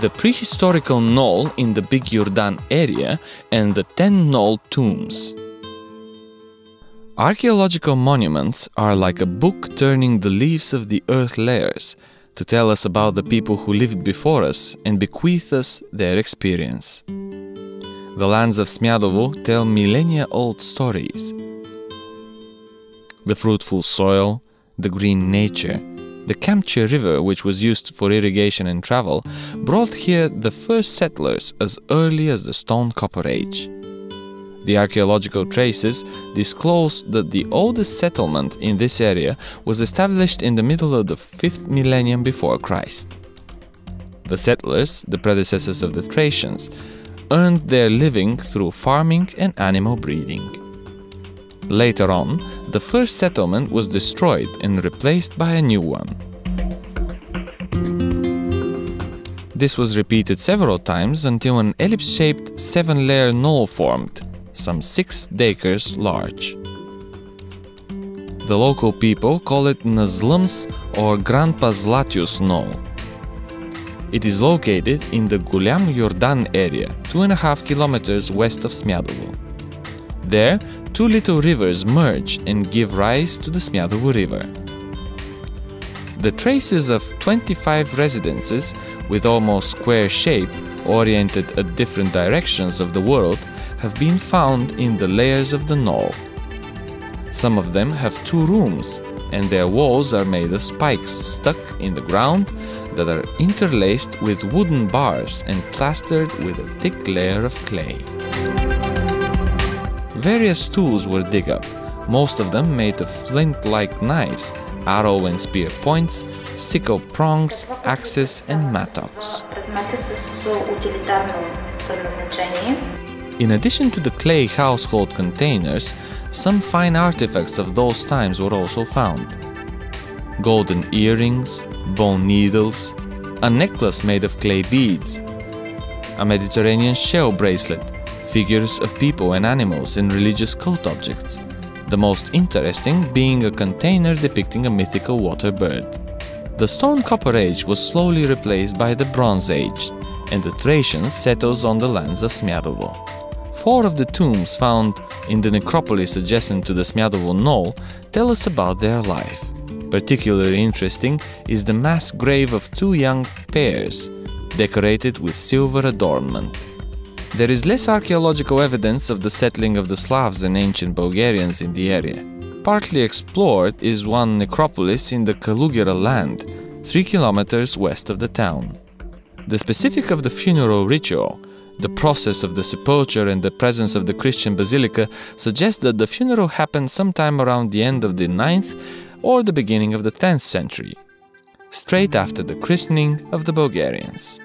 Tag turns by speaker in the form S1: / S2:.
S1: the prehistorical knoll in the Big Yordan area, and the ten knoll tombs. Archaeological monuments are like a book turning the leaves of the earth layers to tell us about the people who lived before us and bequeath us their experience. The lands of Smyadovo tell millennia old stories. The fruitful soil, the green nature, the Kamche River, which was used for irrigation and travel, brought here the first settlers as early as the Stone Copper Age. The archaeological traces disclose that the oldest settlement in this area was established in the middle of the 5th millennium before Christ. The settlers, the predecessors of the Thracians, earned their living through farming and animal breeding. Later on, the first settlement was destroyed and replaced by a new one. This was repeated several times until an ellipse shaped seven layer knoll formed, some six acres large. The local people call it Nazlums or Grandpa Zlatius Knoll. It is located in the Guliam Yordan area, two and a half kilometers west of Smyadovo. There, two little rivers merge and give rise to the Smyadovo River. The traces of 25 residences with almost square shape, oriented at different directions of the world, have been found in the layers of the knoll. Some of them have two rooms, and their walls are made of spikes stuck in the ground that are interlaced with wooden bars and plastered with a thick layer of clay. Various tools were dug up, most of them made of flint like knives, arrow and spear points, sickle prongs, axes, and mattocks. In addition to the clay household containers, some fine artifacts of those times were also found. Golden earrings, bone needles, a necklace made of clay beads, a Mediterranean shell bracelet, figures of people and animals and religious cult objects, the most interesting being a container depicting a mythical water bird. The Stone Copper Age was slowly replaced by the Bronze Age, and the Thracians settled on the lands of Smyadovo. Four of the tombs found in the necropolis adjacent to the Smyadovo Knoll tell us about their life. Particularly interesting is the mass grave of two young pairs, decorated with silver adornment. There is less archaeological evidence of the settling of the Slavs and ancient Bulgarians in the area. Partly explored is one necropolis in the Kalugira land, 3 kilometers west of the town. The specific of the funeral ritual, the process of the sepulture and the presence of the Christian basilica suggest that the funeral happened sometime around the end of the 9th or the beginning of the 10th century, straight after the christening of the Bulgarians.